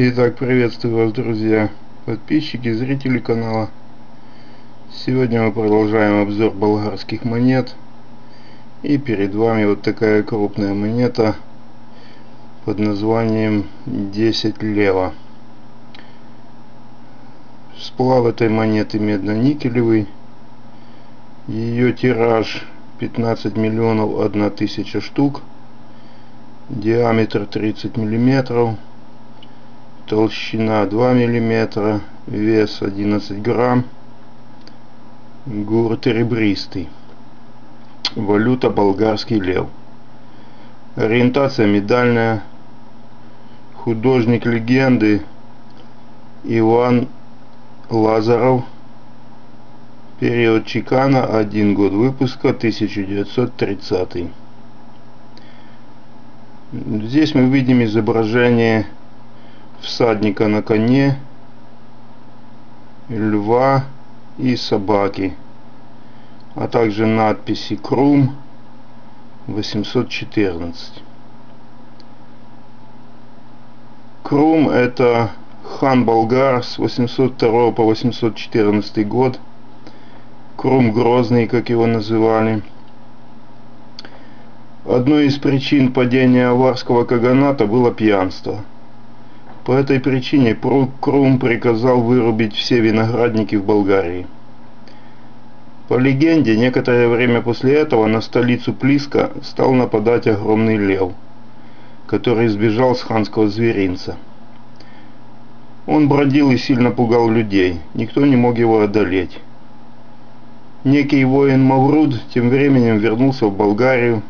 Итак, приветствую вас, друзья, подписчики, зрители канала. Сегодня мы продолжаем обзор болгарских монет. И перед вами вот такая крупная монета под названием 10 лева. Сплав этой монеты медно-никелевый. Ее тираж 15 миллионов 1 тысяча штук. Диаметр 30 миллиметров толщина 2 мм, вес 11 грамм, гурт ребристый, валюта болгарский лев. Ориентация медальная, художник легенды Иван Лазаров, период Чекана, один год выпуска, 1930. Здесь мы видим изображение всадника на коне, льва и собаки, а также надписи Крум 814. Крум это хан Болгар с 802 по 814 год. Крум Грозный, как его называли. Одной из причин падения аварского каганата было пьянство – по этой причине Крум приказал вырубить все виноградники в Болгарии. По легенде, некоторое время после этого на столицу Плиска стал нападать огромный лев, который сбежал с ханского зверинца. Он бродил и сильно пугал людей, никто не мог его одолеть. Некий воин Мавруд тем временем вернулся в Болгарию,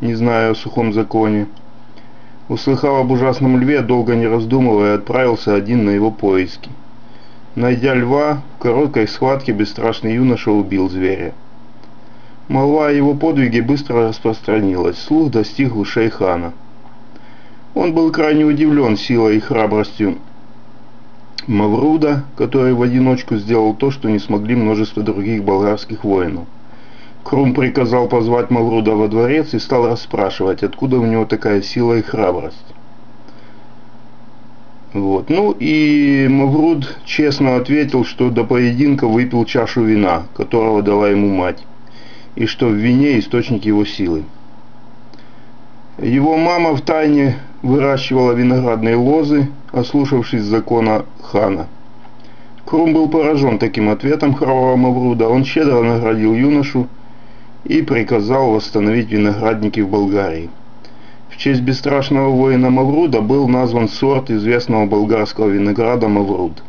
не зная о сухом законе, Услыхав об ужасном льве, долго не раздумывая, отправился один на его поиски. Найдя льва, в короткой схватке бесстрашный юноша убил зверя. Молва о его подвиге быстро распространилась, слух достиг ушей хана. Он был крайне удивлен силой и храбростью Мавруда, который в одиночку сделал то, что не смогли множество других болгарских воинов. Крум приказал позвать Мавруда во дворец и стал расспрашивать, откуда у него такая сила и храбрость. Вот. Ну и Мавруд честно ответил, что до поединка выпил чашу вина, которого дала ему мать, и что в вине источник его силы. Его мама в тайне выращивала виноградные лозы, ослушавшись закона хана. Крум был поражен таким ответом храброго Мавруда. Он щедро наградил юношу и приказал восстановить виноградники в Болгарии. В честь бесстрашного воина Мавруда был назван сорт известного болгарского винограда Мавруд.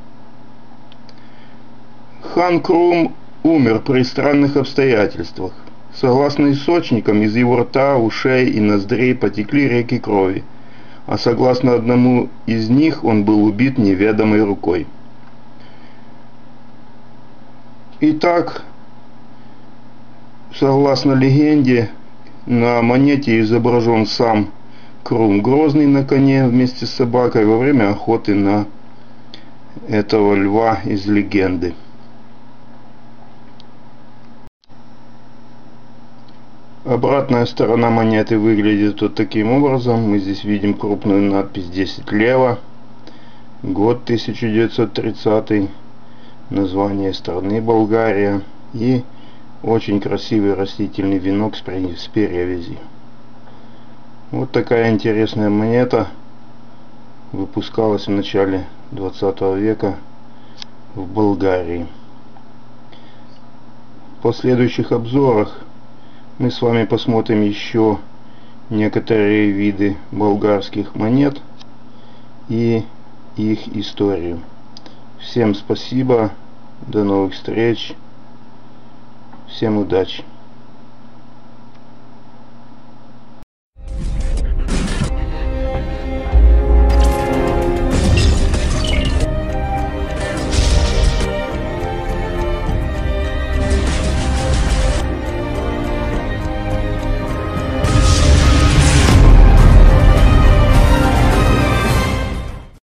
Хан Крум умер при странных обстоятельствах. Согласно источникам, из его рта, ушей и ноздрей потекли реки крови, а согласно одному из них он был убит неведомой рукой. Итак, Согласно легенде, на монете изображен сам Крум Грозный на коне вместе с собакой во время охоты на этого льва из легенды. Обратная сторона монеты выглядит вот таким образом. Мы здесь видим крупную надпись 10 лево. Год 1930. Название страны Болгария. И очень красивый растительный венок с перевязи. Вот такая интересная монета выпускалась в начале 20 века в Болгарии. В последующих обзорах мы с вами посмотрим еще некоторые виды болгарских монет и их историю. Всем спасибо, до новых встреч. Всем удачи!